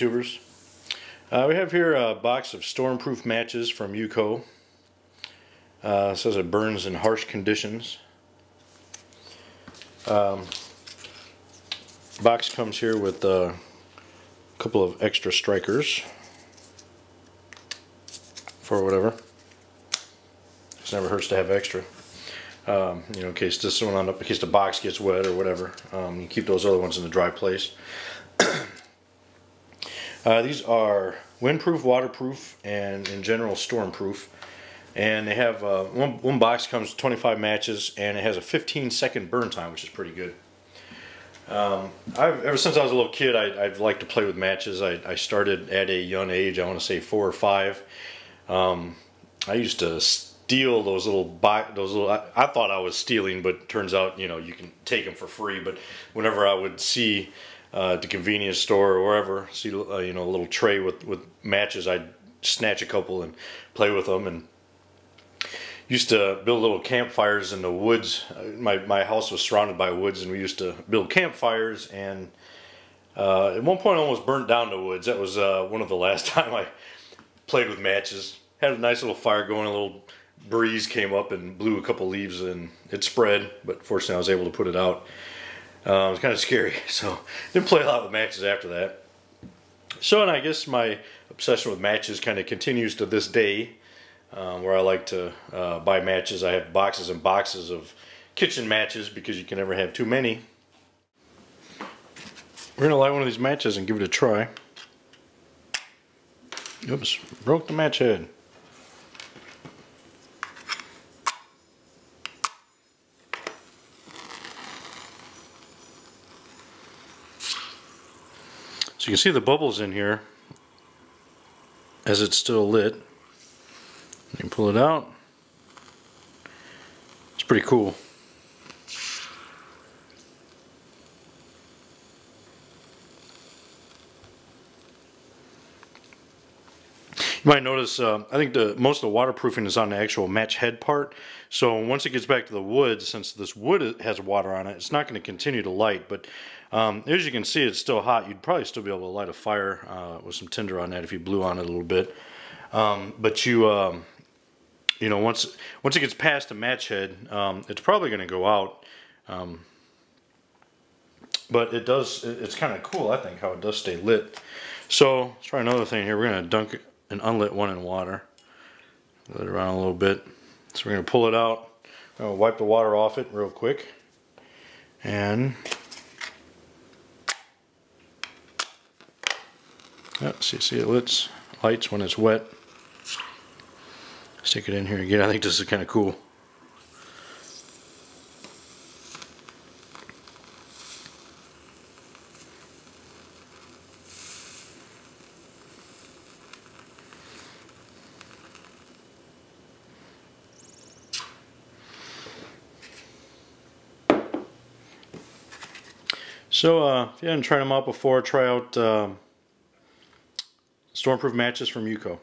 YouTubers. Uh, we have here a box of stormproof matches from UCO. Uh, says it burns in harsh conditions. Um, box comes here with a couple of extra strikers for whatever. It never hurts to have extra. Um, you know, in case this one on in case the box gets wet or whatever. Um, you keep those other ones in a dry place. uh, these are windproof, waterproof, and in general stormproof. And they have uh, one, one box comes 25 matches, and it has a 15 second burn time, which is pretty good. Um, I've, ever since I was a little kid, I, have liked to play with matches. I, I, started at a young age, I want to say four or five. Um, I used to steal those little those little. I, I, thought I was stealing, but turns out you know you can take them for free. But whenever I would see uh, at the convenience store or wherever, see uh, you know a little tray with with matches, I'd snatch a couple and play with them and used to build little campfires in the woods. Uh, my, my house was surrounded by woods and we used to build campfires and uh, at one point I almost burnt down the woods. That was uh, one of the last time I played with matches. Had a nice little fire going, a little breeze came up and blew a couple leaves and it spread, but fortunately I was able to put it out. Uh, it was kind of scary, so didn't play a lot with matches after that. So, and I guess my obsession with matches kind of continues to this day um, where I like to uh, buy matches. I have boxes and boxes of kitchen matches because you can never have too many. We're going to light one of these matches and give it a try. Oops, broke the match head. So you can see the bubbles in here as it's still lit. You can pull it out. It's pretty cool. You might notice, uh, I think the most of the waterproofing is on the actual match head part. So once it gets back to the wood, since this wood has water on it, it's not going to continue to light. But um, as you can see, it's still hot. You'd probably still be able to light a fire uh, with some tinder on that if you blew on it a little bit. Um, but you, um, you know, once once it gets past the match head, um, it's probably going to go out. Um, but it does, it's kind of cool, I think, how it does stay lit. So let's try another thing here. We're going to dunk an unlit one in water. Let it around a little bit. So we're going to pull it out. To wipe the water off it real quick. And oh, see, see it lights, lights when it's wet. Stick it in here again. I think this is kind of cool. So uh, if you haven't tried them out before, try out uh, Stormproof matches from UCO.